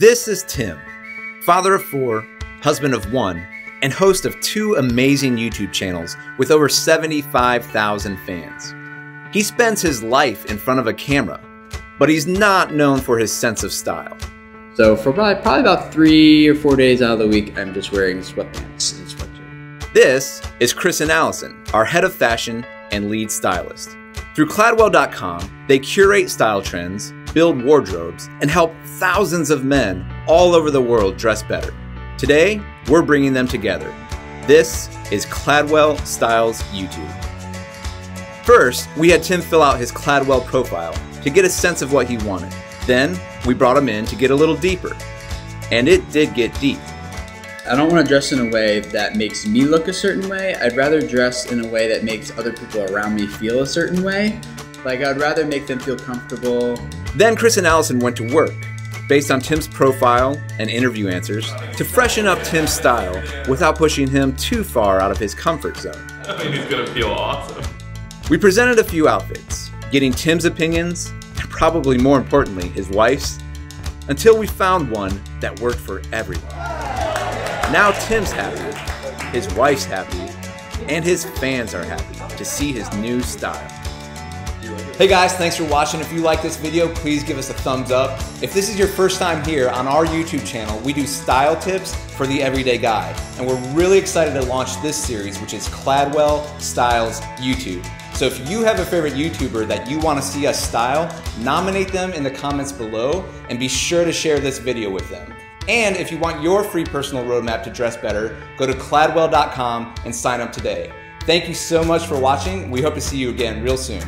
This is Tim, father of four, husband of one, and host of two amazing YouTube channels with over 75,000 fans. He spends his life in front of a camera, but he's not known for his sense of style. So for probably, probably about three or four days out of the week, I'm just wearing sweatpants and sweatshirt. This is Chris and Alison, our head of fashion and lead stylist. Through Cladwell.com, they curate style trends, build wardrobes, and help thousands of men all over the world dress better. Today, we're bringing them together. This is Cladwell Styles YouTube. First, we had Tim fill out his Cladwell profile to get a sense of what he wanted. Then, we brought him in to get a little deeper. And it did get deep. I don't want to dress in a way that makes me look a certain way. I'd rather dress in a way that makes other people around me feel a certain way. Like, I'd rather make them feel comfortable. Then Chris and Alison went to work, based on Tim's profile and interview answers, to freshen up Tim's style without pushing him too far out of his comfort zone. I think he's gonna feel awesome. We presented a few outfits, getting Tim's opinions, and probably more importantly, his wife's, until we found one that worked for everyone. Now Tim's happy, his wife's happy, and his fans are happy to see his new style. Hey guys, thanks for watching. If you like this video, please give us a thumbs up. If this is your first time here on our YouTube channel, we do style tips for the everyday guy. And we're really excited to launch this series, which is Cladwell Styles YouTube. So if you have a favorite YouTuber that you want to see us style, nominate them in the comments below and be sure to share this video with them. And if you want your free personal roadmap to dress better, go to cladwell.com and sign up today. Thank you so much for watching. We hope to see you again real soon.